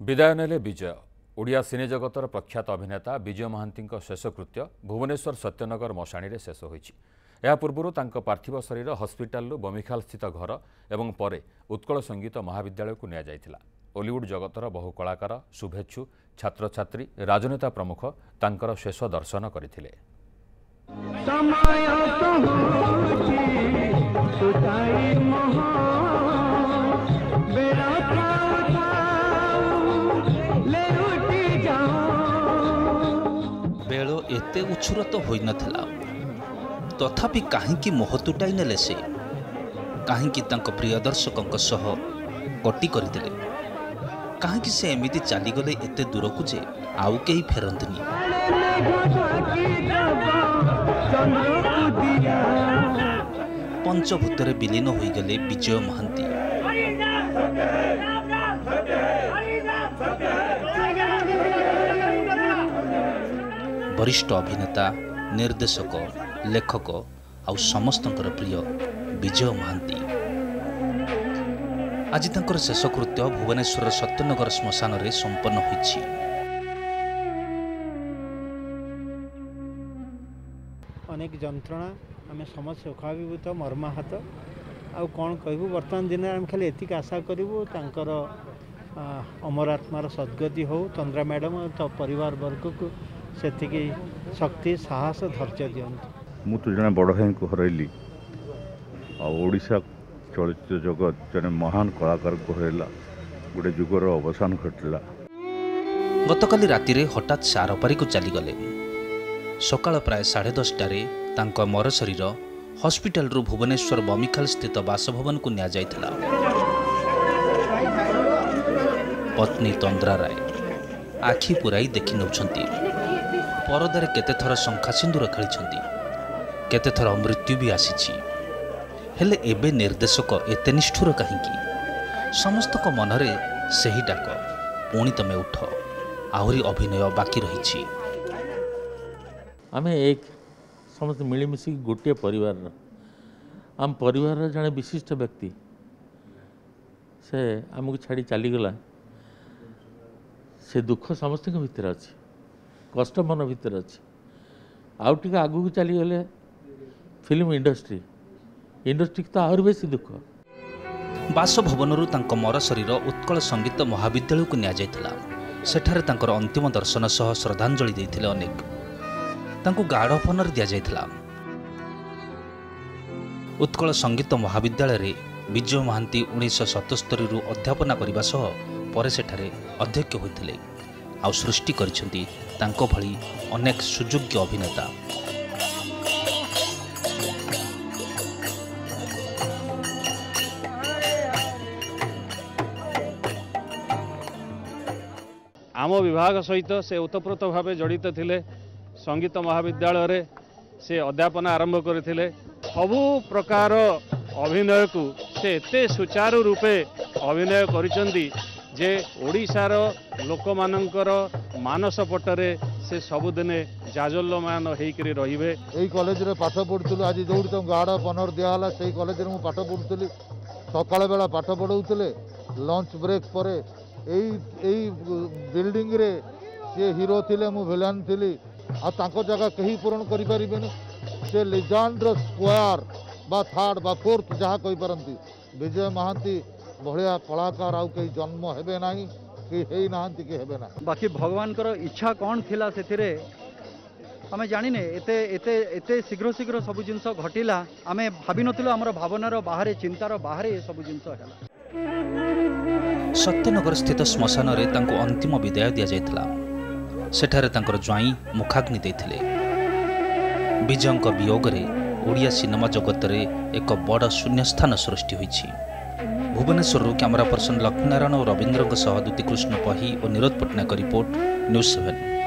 ବିଦାୟ ନେଲେ ବିଜୟ। ଓଡ଼ିଆ ସିନେ ଜଗତର ପ୍ରଖ୍ୟାତ ଅଭିନେତା ବିଜୟ ମହାନ୍ତିଙ୍କ ଶେଷକୃତ୍ୟ ଭୁବନେଶ୍ୱର ସତ୍ୟନଗର ମଶାଣିରେ ଶେଷ ହୋଇଛି। ଏହା ପୂର୍ବରୁ ତାଙ୍କ ପାର୍ଥିବ ଶରୀର ହସ୍ପିଟାଲରୁ ବମିଖାଲସ୍ଥିତ ଘର ଏବଂ ପରେ ଉତ୍କଳ ସଙ୍ଗୀତ ମହାବିଦ୍ୟାଳୟକୁ ନିଆଯାଇଥିଲା। ଓଲିଉଡ୍ ଜଗତର ବହୁ କଳାକାର ଶୁଭେଚ୍ଛୁ ଛାତ୍ରଛାତ୍ରୀ ରାଜନେତା ପ୍ରମୁଖ ତାଙ୍କର ଶେଷ ଦର୍ଶନ କରିଥିଲେ। ସମୟ ଏତେ ଉଚ୍ଛୁରତ ହୋଇନଥିଲା। ତଥାପି କାହିଁକି ମୋହ ତୁଟାଇ ନେଲେ ସେ? କାହିଁକି ତାଙ୍କ ପ୍ରିୟ ଦର୍ଶକଙ୍କ ସହ କଟି କରିଦେଲେ? କାହିଁକି ସେ ଏମିତି ଚାଲିଗଲେ ଏତେ ଦୂରକୁ ଯେ ଆଉ କେହି ଫେରନ୍ତିନି? ପଞ୍ଚଭୂତରେ ବିଲୀନ ହୋଇଗଲେ ବିଜୟ ମହାନ୍ତି। ବରିଷ୍ଠ ଅଭିନେତା ନିର୍ଦ୍ଦେଶକ ଲେଖକ ଆଉ ସମସ୍ତଙ୍କର ପ୍ରିୟ ବିଜୟ ମହାନ୍ତି। ଆଜି ତାଙ୍କର ଶେଷକୃତ୍ୟ ଭୁବନେଶ୍ୱରର ସତ୍ୟନଗର ଶ୍ମଶାନରେ ସମ୍ପନ୍ନ ହୋଇଛି। ଅନେକ ଯନ୍ତ୍ରଣା ଆମେ ସମସ୍ତେ ସୁଖାଭିଭୂତ ମର୍ମାହତ। ଆଉ କ'ଣ କହିବୁ? ବର୍ତ୍ତମାନ ଦିନରେ ଆମେ ଖାଲି ଏତିକି ଆଶା କରିବୁ ତାଙ୍କର ଅମର ଆତ୍ମାର ସଦ୍ଗତି ହେଉ ଚନ୍ଦ୍ରା ମ୍ୟାଡ଼ାମ୍ ତା ପରିବାର ବର୍ଗକୁ ସେତିକି ଶକ୍ତି ସାହସ ଧୈର୍ଯ୍ୟ ଦିଅନ୍ତୁ ମୁଁ ତ ଜଣେ ବଡ଼ ଭାଇଙ୍କୁ ହରାଇଲି। ଆଉ ଓଡ଼ିଶା ଚଳଚ୍ଚିତ୍ର ଜଗତ ଜଣେ ମହାନ କଳାକାରଙ୍କୁ ହରାଇଲା। ଗୋଟେ ଯୁଗର ଅବସାନ ଘଟିଲା। ଗତକାଲି ରାତିରେ ହଠାତ୍ ସେ ଆରପାରିକୁ ଚାଲିଗଲେ। ସକାଳ ପ୍ରାୟ ସାଢ଼େ ଦଶଟାରେ ତାଙ୍କ ମରଶରୀର ହସ୍ପିଟାଲରୁ ଭୁବନେଶ୍ୱର ବମିଖାଲ ସ୍ଥିତ ବାସଭବନକୁ ନିଆଯାଇଥିଲା। ପତ୍ନୀ ତନ୍ଦ୍ରା ରାୟ ଆଖି ପୁରାଇ ଦେଖି ନେଉଛନ୍ତି। ପରଦାରେ କେତେଥର ଶଙ୍ଖା ସିନ୍ଦୁର ଖେଳିଛନ୍ତି କେତେଥର ମୃତ୍ୟୁ ବି ଆସିଛି। ହେଲେ ଏବେ ନିର୍ଦ୍ଦେଶକ ଏତେ ନିଷ୍ଠୁର କାହିଁକି? ସମସ୍ତଙ୍କ ମନରେ ସେହି ଡାକ ପୁଣି ତମେ ଉଠ ଆହୁରି ଅଭିନୟ ବାକି ରହିଛି। ଆମେ ଏକ ସମସ୍ତେ ମିଳିମିଶିକି ଗୋଟିଏ ପରିବାରର ଆମ ପରିବାରର ଜଣେ ବିଶିଷ୍ଟ ବ୍ୟକ୍ତି ସେ ଆମକୁ ଛାଡ଼ି ଚାଲିଗଲା। ସେ ଦୁଃଖ ସମସ୍ତଙ୍କ ଭିତରେ ଅଛି। କଷ୍ଟ ମନ ଭିତରେ ଅଛି। ଆଉ ଟିକେ ଆଗକୁ ଚାଲିଗଲେ ଫିଲ୍ମ ଇଣ୍ଡଷ୍ଟ୍ରି ଇଣ୍ଡଷ୍ଟ୍ରିକି ତ ଆହୁରି ବେଶୀ ଦୁଃଖ। ବାସଭବନରୁ ତାଙ୍କ ମରଶରୀର ଉତ୍କଳ ସଙ୍ଗୀତ ମହାବିଦ୍ୟାଳୟକୁ ନିଆଯାଇଥିଲା। ସେଠାରେ ତାଙ୍କର ଅନ୍ତିମ ଦର୍ଶନ ସହ ଶ୍ରଦ୍ଧାଞ୍ଜଳି ଦେଇଥିଲେ ଅନେକ। ତାଙ୍କୁ ଗାଢ଼ ଅପନରେ ଦିଆଯାଇଥିଲା। ଉତ୍କଳ ସଙ୍ଗୀତ ମହାବିଦ୍ୟାଳୟରେ ବିଜୟ ମହାନ୍ତି ଉଣେଇଶହ ସତସ୍ତରୀରୁ ଅଧ୍ୟାପନା କରିବା ସହ ପରେ ସେଠାରେ ଅଧ୍ୟକ୍ଷ ହୋଇଥିଲେ। ଆଉ ସୃଷ୍ଟି କରିଛନ୍ତି ତାଙ୍କ ଭଳି ଅନେକ ସୁଯୋଗ୍ୟ ଅଭିନେତା। ଆମ ବିଭାଗ ସହିତ ସେ ଓତପ୍ରୋତ ଭାବେ ଜଡ଼ିତ ଥିଲେ। ସଙ୍ଗୀତ ମହାବିଦ୍ୟାଳୟରେ ସେ ଅଧ୍ୟାପନା ଆରମ୍ଭ କରିଥିଲେ। ସବୁ ପ୍ରକାର ଅଭିନୟକୁ ସେ ଏତେ ସୁଚାରୁ ରୂପେ ଅଭିନୟ କରିଛନ୍ତି। ଯେ ଓଡ଼ିଶାର ଲୋକମାନଙ୍କର ମାନସ ପଟରେ ସେ ସବୁଦିନେ ଜାଜଲ୍ୟମାନ ହେଇକରି ରହିବେ ଏଇ କଲେଜରେ ପାଠ ପଢ଼ୁଥିଲୁ ଆଜି ଯେଉଁଠି ତାଙ୍କୁ ଗାର୍ଡ଼ ଅଫ୍ ଅନର୍ ଦିଆହେଲା ସେଇ କଲେଜରେ ମୁଁ ପାଠ ପଢ଼ୁଥିଲି ସକାଳ ବେଳା ପାଠ ପଢ଼ଉଥିଲେ ଲଞ୍ଚ ବ୍ରେକ୍ ପରେ ଏଇ ଏଇ ବିଲ୍ଡିଂରେ ସିଏ ହିରୋ ଥିଲେ ମୁଁ ଭିଲାନ୍ ଥିଲି ଆଉ ତାଙ୍କ ଜାଗା କେହି ପୂରଣ କରିପାରିବେନି। ସେ ଲିଜାଣ୍ଡର ସ୍କୋୟାର ବା ଥାର୍ଡ଼ ବା ଫୋର୍ଥ ଯାହା କହିପାରନ୍ତି। ବିଜୟ ମହାନ୍ତି ଭଳିଆ କଳାକାର ଆଉ କେହି ଜନ୍ମ ହେବେ ନାହିଁ କି ହେଇନାହାନ୍ତି କି ହେବେ ନାହିଁ ବାକି ଭଗବାନଙ୍କର ଇଚ୍ଛା କ'ଣ ଥିଲା ସେଥିରେ ଆମେ ଜାଣିନେ ଏତେ ଏତେ ଏତେ ଶୀଘ୍ର ଶୀଘ୍ର ସବୁ ଜିନିଷ ଘଟିଲା ଆମେ ଭାବିନଥିଲୁ ଆମର ଭାବନାର ବାହାରେ ଚିନ୍ତାର ବାହାରେ ଏସବୁ ଜିନିଷ ହେଲା। ସତ୍ୟନଗର ସ୍ଥିତ ଶ୍ମଶାନରେ ତାଙ୍କୁ ଅନ୍ତିମ ବିଦାୟ ଦିଆଯାଇଥିଲା। ସେଠାରେ ତାଙ୍କର ଜ୍ୱାଇଁ ମୁଖାଗ୍ନି ଦେଇଥିଲେ। ବିଜୟଙ୍କ ବିୟୋଗରେ ଓଡ଼ିଆ ସିନେମା ଜଗତରେ ଏକ ବଡ଼ ଶୂନ୍ୟସ୍ଥାନ ସୃଷ୍ଟି ହୋଇଛି। भुवनश्वरु क्यामेरा पर्सन लक्ष्मीनारायण रविन्द्रको सूतीकृष्ण पहिरोध पट्टनायक रिपोर्ट न्यूज सेभेन